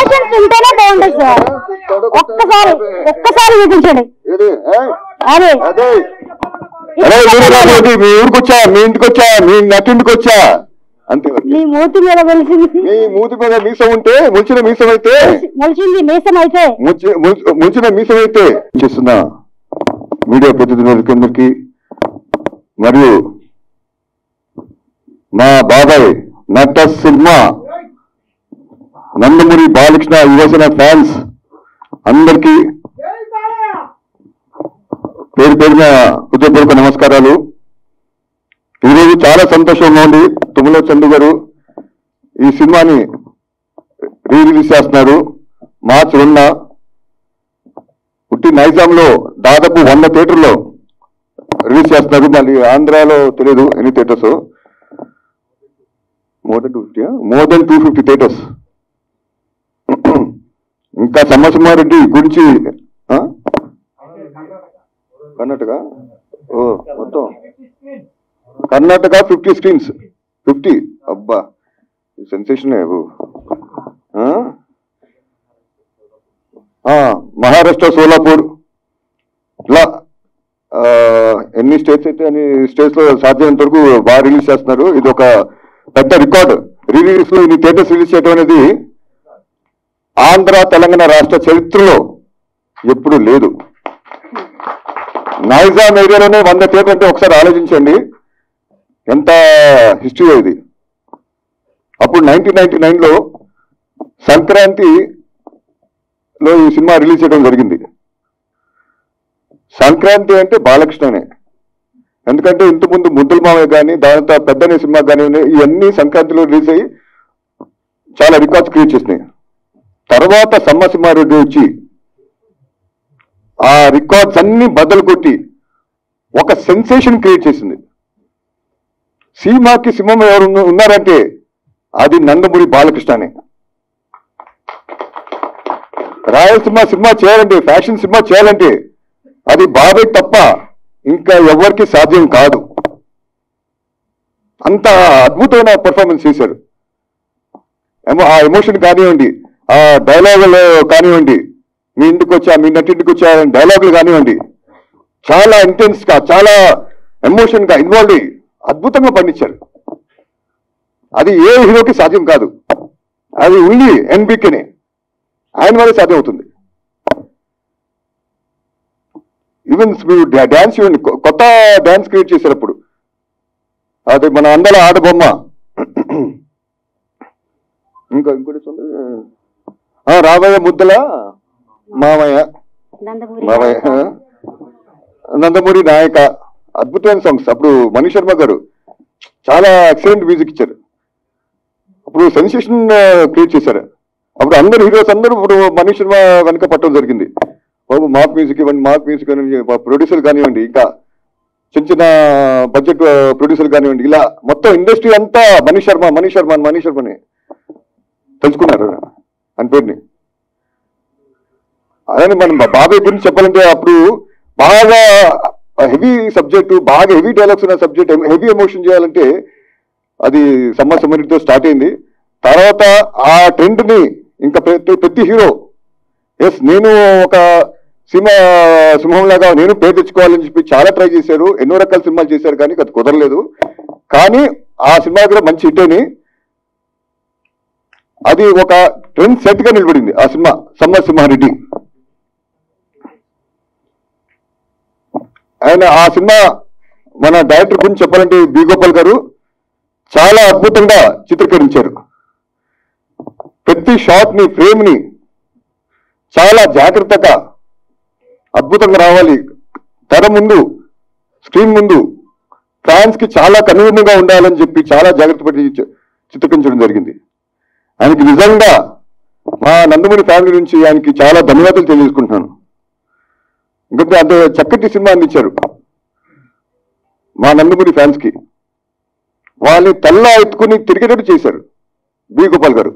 Elevations ఉంటేనే బాగుంటుంది sir. ఒక్కసారి ఒక్కసారి చూపించండి? అదే. మీ ఊరికి వచ్చా? మీ ఇంటికి వచ్చా? మీ నటింటికి వచ్చా? అంతే మూతి మీద మీ మూతి మీద మీసం ఉంటే ముంచిన మీసం అయితే? మొలిచింది మీసం అయితే. ముంచి- ముంచి- ముంచిన మీసం అయితే? చేస్తున్న? మీడియా ప్రతినిధులకి మరియు మా బాబాయ్ నట సినిమా నందమూరి బాలకృష్ణ యువసేన ఫ్యాన్స్ అందరికీ పేరు పేరున హృదయపూర్వక నమస్కారాలు. ఈరోజు చాలా సంతోషంగా ఉంది. తుమ్మల చందు గారు ఈ సినిమాని రీ రిలీజ్ చేస్తున్నారు. మార్చ్ రెండున. పుట్టి నైజాంలో దాదాపు వంద థియేటర్లో రిలీజ్ చేస్తున్నారు. మళ్ళీ ఆంధ్రాలో తెలియదు ఎన్ని theatres. More than two fifty more than two fifty theatres. ఇంకా సమసింహారెడ్డి గురించి కర్ణాటక? ఓ మొత్తం. కర్ణాటక ఫిఫ్టీ స్క్రీన్స్ ఫిఫ్టీ అబ్బా సెన్సేషన్ మహారాష్ట్ర సోలాపూర్. ఇట్లా ఎన్ని స్టేట్స్ అయితే అన్ని స్టేట్స్లో సాధ్యమైనంత వరకు బాగా రిలీజ్ చేస్తున్నారు. ఇది ఒక పెద్ద రికార్డ్ రిలీజ్లో ఇన్ని థియేటర్స్ రిలీజ్ చేయడం అనేది ఆంధ్ర తెలంగాణ రాష్ట్ర చరిత్రలో ఎప్పుడు లేదు. నైజాం ఏరియాలోనే వంద థియేటర్ అంటే ఒకసారి ఆలోచించండి. ఎంత హిస్టరీ ఇది? అప్పుడు నైన్టీన్ నైన్టీ నైన్లో సంక్రాంతిలో ఈ సినిమా రిలీజ్ చేయడం జరిగింది. సంక్రాంతి అంటే బాలకృష్ణనే. ఎందుకంటే ఇంతకుముందు ముద్దుల మామయ్య కానీ దానితో పెద్దనే సినిమా కానీ ఇవన్నీ సంక్రాంతిలో రిలీజ్ అయ్యి చాలా రికార్డ్స్ క్రియేట్ చేసినాయి. తర్వాత సమ్మసింహారెడ్డి వచ్చి ఆ రికార్డ్స్ అన్ని బద్దలు కొట్టి ఒక సెన్సేషన్ క్రియేట్ చేసింది. సీమాకి సింహం ఎవరు ఉన్నారంటే అది నందమూరి బాలకృష్ణనే. రాయలసీమ సినిమా చేయాలంటే ఫ్యాషన్ సినిమా చేయాలంటే అది బాబాయ్ తప్ప ఇంకా ఎవరికి సాధ్యం కాదు. అంత అద్భుతమైన పర్ఫార్మెన్స్ చేశారు. ఏమో ఆ ఎమోషన్ కానివ్వండి. ఆ డైలాగులు కానివ్వండి మీ ఇంటికి వచ్చా మీ నటింటికి వచ్చా డైలాగులు కానివ్వండి చాలా ఇంటెన్స్గా చాలా ఎమోషన్గా ఇన్వాల్వ్ అయ్యి అద్భుతంగా పండించారు. అది ఏ హీరోకి సాధ్యం కాదు. అది ఉంది ఎన్బికేనే. ఆయన వల్ల సాధ్యం అవుతుంది ఈవెన్ మీరు డ్యాన్స్ చూడండి కొత్త డ్యాన్స్ క్రియేట్ చేశారు అప్పుడు అది మన అందరూ ఆడబొమ్మ ఇంకా ఇంకోటి చూడండి. రాబోయే ముద్దల మామయ్య. మామయ్య? నందమూరి నాయక. అద్భుతమైన సాంగ్స్ అప్పుడు మణి శర్మ గారు చాలా ఎక్సలెంట్ మ్యూజిక్ ఇచ్చారు. అప్పుడు సెన్సేషన్ క్రియేట్ చేశారు. అప్పుడు అందరు హీరోస్ అందరూ ఇప్పుడు మణి శర్మ వెనక పట్టడం జరిగింది. బాబు మాక్ మ్యూజిక్ ఇవ్వండి మాక్ మ్యూజిక్ ప్రొడ్యూసర్ కానివ్వండి ఇంకా చిన్న చిన్న బడ్జెట్ ప్రొడ్యూసర్ కానివ్వండి ఇలా మొత్తం ఇండస్ట్రీ అంతా మణి శర్మ మణి శర్మ అని మణి శర్మని. తెలుసుకున్నారు? అని పేరుని అదే మనం బాబాయ్ గురించి చెప్పాలంటే అప్పుడు బాగా హెవీ సబ్జెక్టు బాగా హెవీ డైలాగ్స్ ఉన్న సబ్జెక్ట్ హెవీ ఎమోషన్ చేయాలంటే అది సమ్మర్ సమ్మరితో స్టార్ట్ అయింది. తర్వాత ఆ ట్రెండ్ని ఇంకా ప్రతి ప్రతి హీరో ఎస్ నేను ఒక సినిమా సింహంలాగా నేను పేరు తెచ్చుకోవాలని చెప్పి చాలా ట్రై చేశారు. ఎన్నో రకాల సినిమాలు చేశారు కానీ అది కుదరలేదు. కానీ ఆ సినిమా కూడా మంచి హిట్ అని అది ఒక ట్రెండ్ సెట్గా నిలబడింది ఆ సినిమా సమ్మర్ సింహారెడ్డి. ఆయన ఆ సినిమా మన డైరెక్టర్ గురించి చెప్పాలంటే బి గోపాల్ గారు చాలా అద్భుతంగా చిత్రీకరించారు. ప్రతి షాట్ని ఫ్రేమ్ని చాలా జాగ్రత్తగా అద్భుతంగా రావాలి. తెర ముందు స్క్రీన్ ముందు ఫ్యాన్స్కి చాలా కన్వీనియంగా ఉండాలని చెప్పి చాలా జాగ్రత్త పడి చి- చిత్రీకరించడం జరిగింది. ఆయనకి నిజంగా మా నందమూరి ఫ్యామిలీ నుంచి ఆయనకి చాలా ధన్యవాదాలు తెలియజేసుకుంటున్నాను. ఎందుకంటే అంత చక్కటి సినిమా అందించారు మా నందమూరి ఫ్యాన్స్కి. వాళ్ళని తల్ల ఎత్తుకుని తిరిగేటట్టు చేశారు బి. గోపాల్ గారు.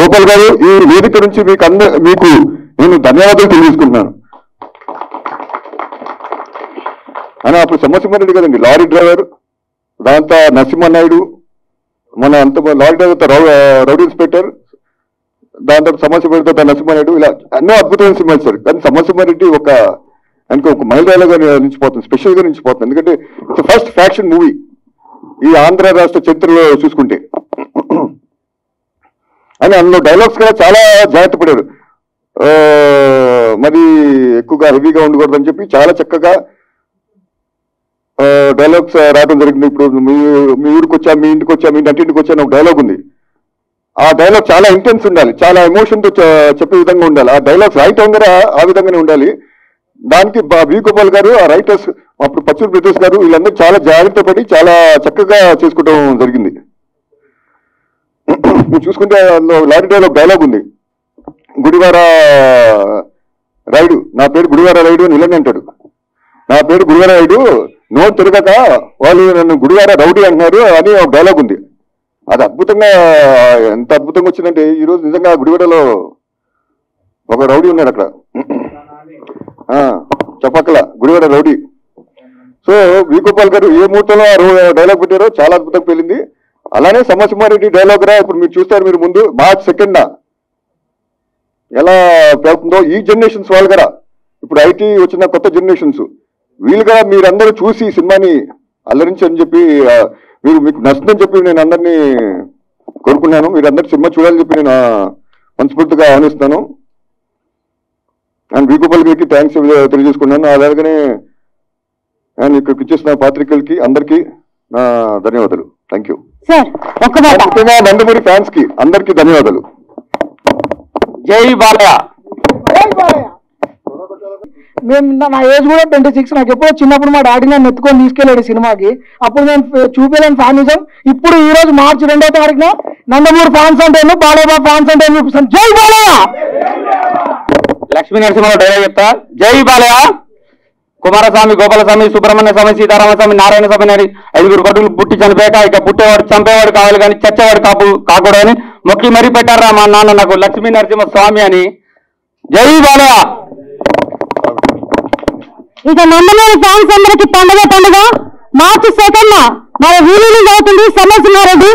గోపాల్ గారు ఈ వేదిక నుంచి మీకు అంద మీకు నేను ధన్యవాదాలు తెలియజేసుకుంటున్నాను. అని అప్పుడు సమసింహారెడ్డి కదండి లారీ డ్రైవర్ దాంతో నరసింహనాయుడు మన అంత లాక్డౌన్ రౌడీ ఇన్స్పెక్టర్ దాంతో సమస్య పడితే తన నరసింహారెడ్డి ఇలా ఎన్నో అద్భుతమైన సినిమాలు సార్ కానీ సమస్యమారెడ్డి ఒక ఆయనకి ఒక మైలురాయిగా నిలిచిపోతుంది స్పెషల్గా నిలిచిపోతుంది. ఎందుకంటే ఇట్స్ ఫస్ట్ ఫ్యాక్షన్ మూవీ ఈ ఆంధ్ర రాష్ట్ర చరిత్రలో చూసుకుంటే. అని అందులో డైలాగ్స్ కూడా చాలా జాగ్రత్త పడారు. మరి ఎక్కువగా హెవీగా ఉండకూడదని చెప్పి చాలా చక్కగా డైలాగ్స్ రాయడం జరిగింది. ఇప్పుడు మీ మీ ఊరికి వచ్చా మీ ఇంటికి వచ్చా మీ ఇంటికి వచ్చా ఒక డైలాగ్ ఉంది. ఆ డైలాగ్ చాలా ఇంటెన్స్ ఉండాలి. చాలా ఎమోషన్తో చెప్పే విధంగా ఉండాలి. ఆ డైలాగ్స్ రాయటం కూడా ఆ విధంగానే ఉండాలి. దానికి వి గోపాల్ గారు ఆ రైటర్స్ అప్పుడు పచ్చూరు బ్రదర్స్ గారు వీళ్ళందరూ చాలా జాగ్రత్త పడి చాలా చక్కగా చేసుకోవడం జరిగింది. మీరు చూసుకుంటే లారీ డైలాగ్ డైలాగ్ ఉంది. గుడివార రాయుడు నా పేరు గుడివార రాయుడు అని ఇలానే అంటాడు. నా పేరు గుడివార రాయుడు నో తిరగక వాళ్ళు నన్ను గుడివార రౌడీ అంటున్నారు అని ఒక డైలాగ్ ఉంది. అది అద్భుతంగా ఎంత అద్భుతంగా వచ్చిందంటే ఈరోజు నిజంగా గుడిగడలో ఒక రౌడీ ఉన్నాడు అక్కడ. చెప్పక్కల Gudivada rowdy. So V Gopal గారు ఏ ముహూర్తంలో డైలాగ్ పెట్టారో చాలా అద్భుతంగా పెళ్ళింది అలానే సమసింహారెడ్డి డైలాగ్ రా ఇప్పుడు మీరు చూస్తారు మీరు ముందు మార్చ్ సెకండ్ ఎలా పేరుతుందో ఈ జనరేషన్స్ వాళ్ళు కూడా ఇప్పుడు ఐటీ వచ్చిన కొత్త జనరేషన్స్ వీళ్ళుగా మీరందరూ చూసి ఈ సినిమాని అల్లరించని చెప్పి మీరు మీకు నచ్చిందని చెప్పి నేను అందరినీ కోరుకున్నాను. మీరు అందరు సినిమా చూడాలని చెప్పి నేను మనస్ఫూర్తిగా ఆహ్వానిస్తాను అండ్ వీగోపాల్ గారికి థ్యాంక్స్ తెలియజేసుకున్నాను. అలాగనే అండ్ ఇక్కడికి ఇచ్చేసిన పాత్రికలకి అందరికీ నా ధన్యవాదాలు. థ్యాంక్ యూ నందమూరి ఫ్యాన్స్కి అందరికీ ధన్యవాదాలు. జై బాలయ్య. మేము నా- ఏజ్ కూడా ట్వంటీ సిక్స్ నాకు ఎప్పుడో చిన్నప్పుడు మా డాడీ నన్ను ఎత్తుకొని తీసుకెళ్ళాడు సినిమాకి. అప్పుడు నేను ఫ- ఫ్యానిజం ఇప్పుడు ఈ రోజు మార్చి రెండో తారీఖున నందమూరు ఫ్యాన్స్ అంటే బాలయ్య ఫ్యాన్స్ అంటే చూపిస్తాను. జై బాలయ్య! లక్ష్మీ నరసింహరావు డైలాగ్ చెప్తా. జై బాలయ్య! కుమారస్వామి గోపాలస్వామి సుబ్రహ్మణ్య స్వామి సీతారామస్వామి నారాయణ స్వామి అని ఐదుగురు కొడుకులు పుట్టి చనిపోయాక ఇక పుట్టేవాడు చంపేవాడు కావాలి కానీ చచ్చేవాడు కాపు కాకూడదని మొక్కి మరీ పెట్టారా మా నాన్న నాకు లక్ష్మీ నరసింహ స్వామి అని. జై బాలయ్య! ఇక నందమూరి ఫ్యాన్స్ అందరికి పండుగ పండుగ. మార్చి సెకండ్ మరి రిలీజ్ అవుతుంది సమరసింహారెడ్డి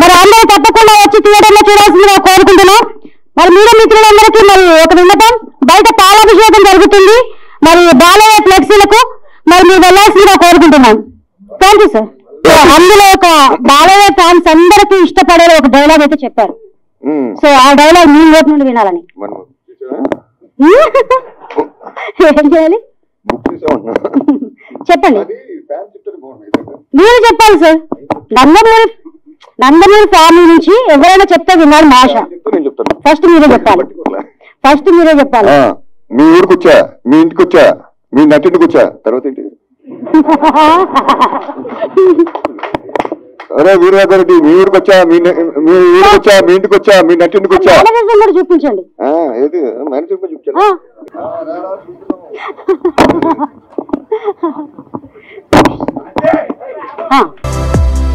మరి అందరూ తప్పకుండా వచ్చి థియేటర్లో చూడాల్సిందిగా కోరుకుంటున్నాం. మరి మీడియా మిత్రులందరికీ మరి ఒక విన్నపం. బయట పాలాభిషేకం జరుగుతుంది. మరి బాలయ్య ఫ్లెక్సీలకు మరి మీరు వెళ్ళాల్సిందిగా కోరుకుంటున్నాం. థ్యాంక్ యూ సార్ అందులో ఒక బాలయ్య ఫ్యాన్స్ అందరికీ ఇష్టపడే ఒక డైలాగ్ అయితే చెప్పారు. ఉమ్, సో ఆ డైలాగ్ మీ నోటి నుండి వినాలని. చూసావా? ఏం చేయాలి? చెప్పండి. మీరు చెప్పాలి సార్. నందమూరి నందమూరి ఫ్యామిలీ నుంచి ఎవరైనా చెప్తే విన్నారు మా ఆశ. చెప్తే నేను చెప్తాను. ఫస్ట్ మీరే చెప్పాలి. ఫస్ట్ మీరే చెప్పాలి. మీ ఊరికి వచ్చా? మీ ఇంటికి వచ్చా? మీ నటింటికి వచ్చా? తర్వాత ఏంటి? అరే వీరభద్రెడ్డి మీ ఊరికి వచ్చా మీ మీ ఊరికి వచ్చా మీ ఇంటికి వచ్చా మీ నటింటికి వచ్చా? చూపించండి. ఏది? మన చూపించండి.